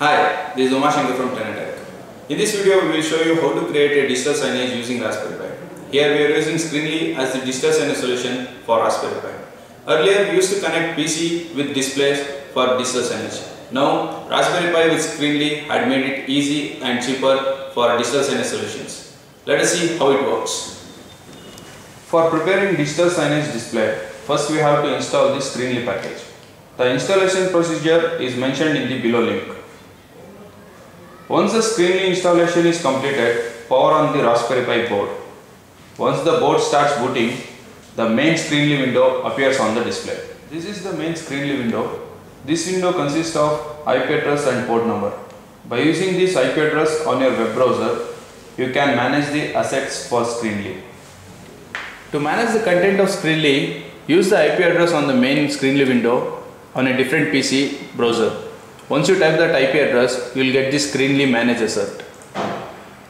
Hi, this is Uma Shankar from Tenettech. In this video, we will show you how to create a digital signage using Raspberry Pi. Here we are using Screenly as the digital signage solution for Raspberry Pi. Earlier, we used to connect PC with displays for digital signage. Now, Raspberry Pi with Screenly had made it easy and cheaper for digital signage solutions. Let us see how it works. For preparing digital signage display, first we have to install the Screenly package. The installation procedure is mentioned in the below link. Once the Screenly installation is completed, power on the Raspberry Pi board. Once the board starts booting, the main Screenly window appears on the display. This is the main Screenly window. This window consists of IP address and port number. By using this IP address on your web browser, you can manage the assets for Screenly. To manage the content of Screenly, use the IP address on the main Screenly window on a different PC browser. Once you type that IP address, you will get the Screenly manage asset.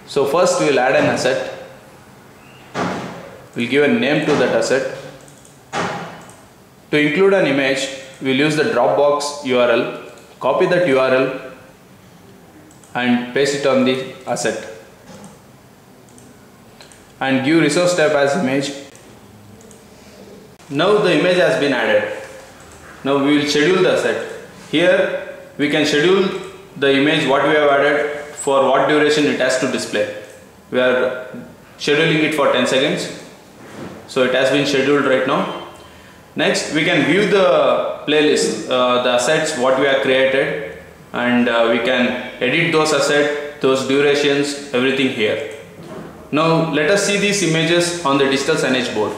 So first we will add an asset. We will give a name to that asset. To include an image, we will use the Dropbox URL. Copy that URL and paste it on the asset. And give resource type as image. Now the image has been added. Now we will schedule the asset. Here we can schedule the image what we have added for what duration it has to display. We are scheduling it for 10 seconds. So it has been scheduled right now. Next we can view the playlist, uh, the assets what we have created and uh, we can edit those assets, those durations, everything here. Now let us see these images on the digital signage board.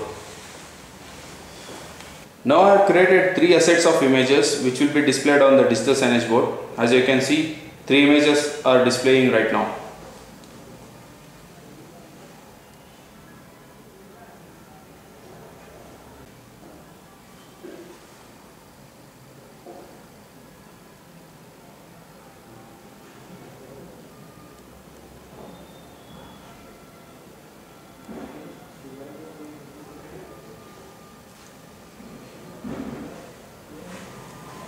Now I have created three assets of images which will be displayed on the digital signage board. As you can see, three images are displaying right now.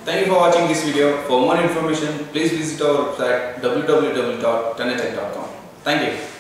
Thank you for watching this video. For more information, please visit our website www.tenettech.com. Thank you.